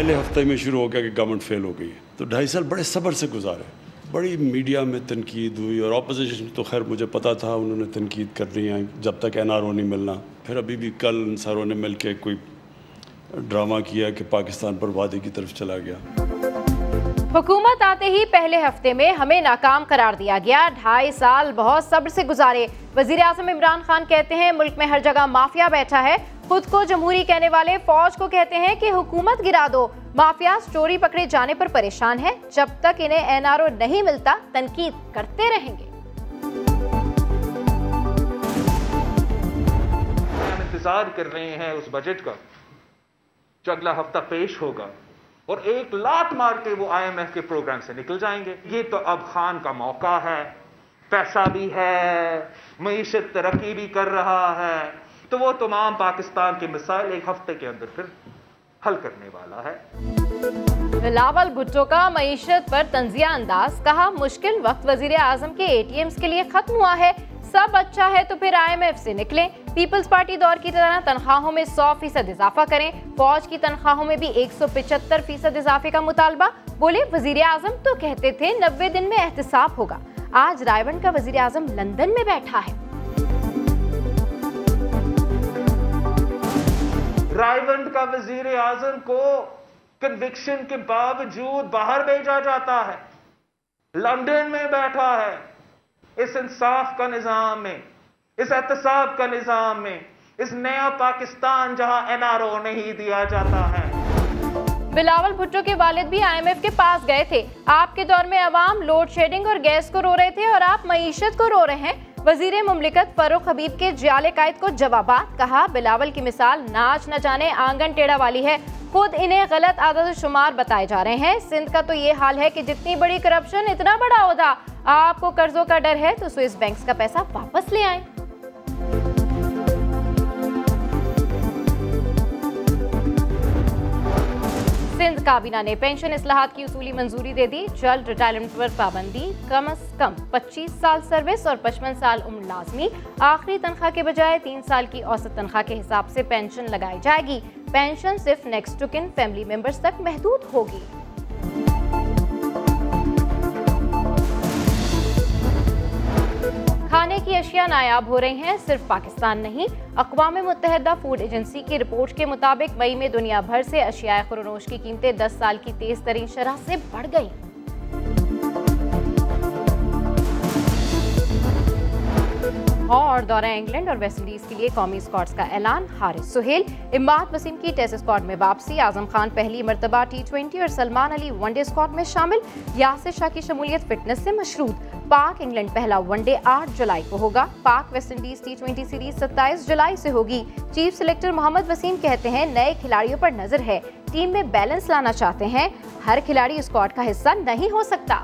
पहले हफ़्ते में शुरू हो गया कि गवर्नमेंट फेल हो गई तो ढाई साल बड़े सब्र से गुजारे। बड़ी मीडिया में तनकीद हुई और अपोजिशन तो खैर मुझे पता था, उन्होंने तनकीद करनी है, जब तक एन आर ओ नहीं मिलना। फिर अभी भी कल इन सारों ने मिल के कोई ड्रामा किया कि पाकिस्तान पर वादे की तरफ़ चला गया। हुकूमत आते ही पहले हफ़्ते में हमें नाकाम करार दिया गया। ढाई साल बहुत सब्र से गुजारे। वज़ीर आज़म इमरान खान कहते हैं, मुल्क में हर जगह माफिया बैठा है। खुद को जमहूरी कहने वाले फौज को कहते हैं कि हुकूमत गिरा दो। माफिया चोरी पकड़े जाने पर परेशान है। जब तक इन्हें एनआरओ नहीं मिलता, तनकीद करते रहेंगे। इंतज़ार कर रहे हैं उस बजट का, जो अगला हफ़्ता पेश होगा, और एक लात मार के वो आईएमएफ के प्रोग्राम से निकल जाएँगे। ये तो अब खान का मौका है, पैसा भी है, मीशत तरक्की भी कर रहा है। तो वो तमाम पाकिस्तान के मिसाइल एक हफ़्ते के अंदर फिर हल करने वाला है। बिलावल भुट्टो का मीशत पर तंजिया अंदाज, कहा, मुश्किल वक्त वज़ीर आज़म के एटीएम्स के लिए खत्म हुआ है। सब अच्छा है तो फिर आईएमएफ से निकलें। पीपल्स पार्टी दौर की तरह तनख्वाहों में 100 फ़ीसद इजाफा करें। फौज की तनख्वाहों में भी एक फ़ीसद इजाफे का मुतालबा। बोले वज़ीर आज़म तो कहते थे नब्बे दिन में एहतसाब होगा। आज रायवन का वज़ीर आज़म लंदन में बैठा है। रायवंड का वज़ीर आज़म को कन्विक्शन के बावजूद बाहर भेजा जाता है। लंदन में बैठा है। इस इंसाफ का निज़ाम में, इस एहतसाब का निज़ाम में, इस नया पाकिस्तान जहाँ एनआरओ नहीं दिया जाता है। बिलावल भुट्टो के वालिद भी आईएमएफ के पास गए थे। आपके दौर में अवाम लोड शेडिंग और गैस को रो रहे थे और आप मीशत को रो रहे हैं। वज़ीर ममलिकत फरूख हबीब के जियाल कायद को जवाबात कहा। बिलावल की मिसाल, नाच न जाने आँगन टेढ़ा वाली है। खुद इन्हें गलत आदत शुमार बताए जा रहे हैं। सिंध का तो ये हाल है कि जितनी बड़ी करप्शन इतना बड़ा होता आपको कर्जों का डर है तो स्विस बैंक का पैसा वापस ले आए। काबीना ने पेंशन असलाहत की उसूली मंजूरी दे दी। जल्द रिटायरमेंट पर पाबंदी, कम अज कम 25 साल सर्विस और पचपन साल उम्र लाजमी। आखिरी तनख्वाह के बजाय तीन साल की औसत तनख्वाह के हिसाब से पेंशन लगाई जाएगी। पेंशन सिर्फ़ next to kin family members तक महदूद होगी। खाने की अशिया नायाब हो रही हैं, सिर्फ़ पाकिस्तान नहीं। अकवा मुतहदा फ़ूड एजेंसी की रिपोर्ट के मुताबिक मई में दुनिया भर से अशियाए खुरनोश की कीमतें 10 साल की तेज तरीन शरह से बढ़ गई। और दौरा इंग्लैंड और वेस्टइंडीज के लिए कौमी स्क्वाड्स का ऐलान हारिस सुहेल। इमाद वसीम की टेस्ट स्क्वाड में वापसी, आज़म खान पहली मरतबा टी ट्वेंटी और सलमान अली वनडे स्कॉट में शामिल। यासिर शाह की शमूलियत फिटनेस से मशरूत। पाक इंग्लैंड पहला वनडे 8 जुलाई को होगा। Pak West Indies T twenty series 27 जुलाई से होगी। चीफ सिलेक्टर मोहम्मद वसीम कहते हैं, नए खिलाड़ियों पर नज़र है। टीम में बैलेंस लाना चाहते हैं। हर खिलाड़ी स्क्वाड का हिस्सा नहीं हो सकता।